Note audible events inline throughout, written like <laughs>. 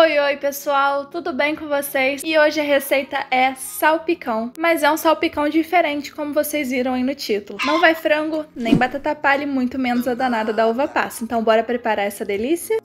Oi, oi pessoal, tudo bem com vocês? E hoje a receita é salpicão, mas é um salpicão diferente, como vocês viram aí no título. Não vai frango, nem batata palha e muito menos a danada da uva passa. Então bora preparar essa delícia?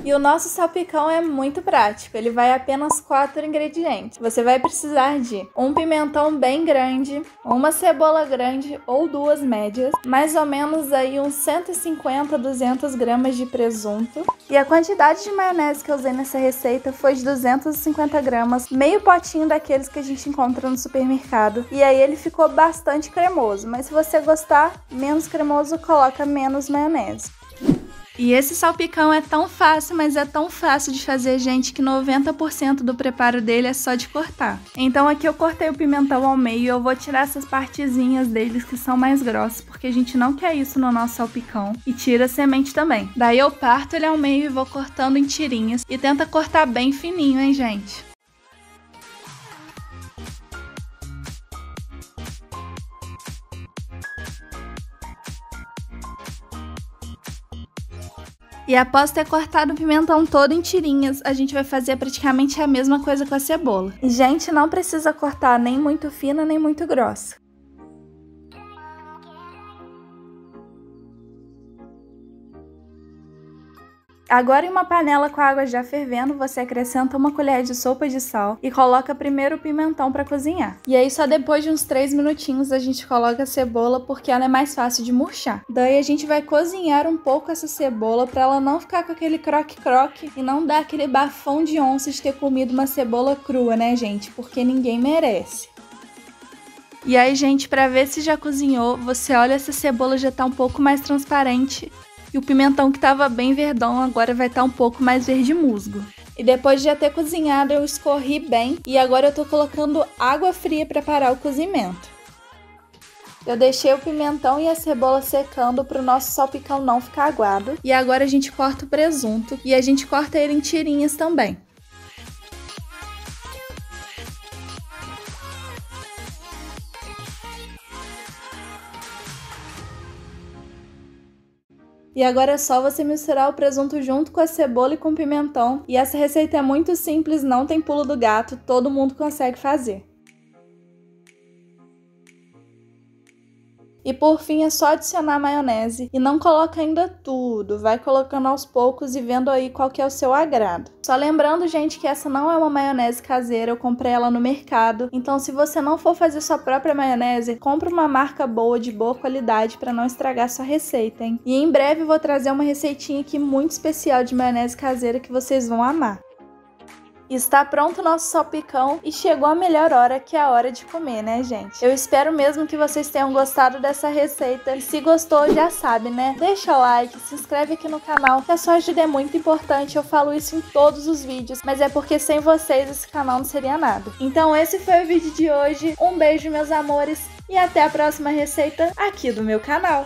<laughs> E o nosso salpicão é muito prático, ele vai apenas quatro ingredientes. Você vai precisar de um pimentão bem grande, uma cebola grande ou duas médias, mais ou menos aí uns 150 200 gramas de presunto. E a quantidade de maionese que eu usei nessa receita foi de 250 gramas, meio potinho daqueles que a gente encontra no supermercado. E aí ele ficou bastante cremoso, mas se você gostar menos cremoso, coloca menos maionese. E esse salpicão é tão fácil, mas é tão fácil de fazer, gente, que 90% do preparo dele é só de cortar. Então aqui eu cortei o pimentão ao meio e eu vou tirar essas partezinhas deles que são mais grossas, porque a gente não quer isso no nosso salpicão. E tira a semente também. Daí eu parto ele ao meio e vou cortando em tirinhas. E tenta cortar bem fininho, hein, gente? E após ter cortado o pimentão todo em tirinhas, a gente vai fazer praticamente a mesma coisa com a cebola. E, gente, não precisa cortar nem muito fina nem muito grossa. Agora em uma panela com a água já fervendo, você acrescenta uma colher de sopa de sal e coloca primeiro o pimentão para cozinhar. E aí só depois de uns 3 minutinhos a gente coloca a cebola porque ela é mais fácil de murchar. Daí a gente vai cozinhar um pouco essa cebola para ela não ficar com aquele croque-croque e não dar aquele bafão de onça de ter comido uma cebola crua, né, gente? Porque ninguém merece. E aí, gente, para ver se já cozinhou, você olha se a cebola já tá um pouco mais transparente e o pimentão que estava bem verdão agora vai estar tá um pouco mais verde musgo. E depois de já ter cozinhado, eu escorri bem e agora eu tô colocando água fria para parar o cozimento. Eu deixei o pimentão e a cebola secando para o nosso salpicão não ficar aguado. E agora a gente corta o presunto e a gente corta ele em tirinhas também. E agora é só você misturar o presunto junto com a cebola e com o pimentão. E essa receita é muito simples, não tem pulo do gato, todo mundo consegue fazer. E por fim é só adicionar maionese e não coloca ainda tudo, vai colocando aos poucos e vendo aí qual que é o seu agrado. Só lembrando, gente, que essa não é uma maionese caseira, eu comprei ela no mercado. Então, se você não for fazer sua própria maionese, compre uma marca boa, de boa qualidade, para não estragar sua receita, hein? E em breve vou trazer uma receitinha aqui muito especial de maionese caseira que vocês vão amar. Está pronto o nosso salpicão e chegou a melhor hora que é a hora de comer, né, gente? Eu espero mesmo que vocês tenham gostado dessa receita. E se gostou, já sabe, né? Deixa o like, se inscreve aqui no canal, que a sua ajuda é muito importante. Eu falo isso em todos os vídeos, mas é porque sem vocês esse canal não seria nada. Então esse foi o vídeo de hoje. Um beijo, meus amores, e até a próxima receita aqui do meu canal.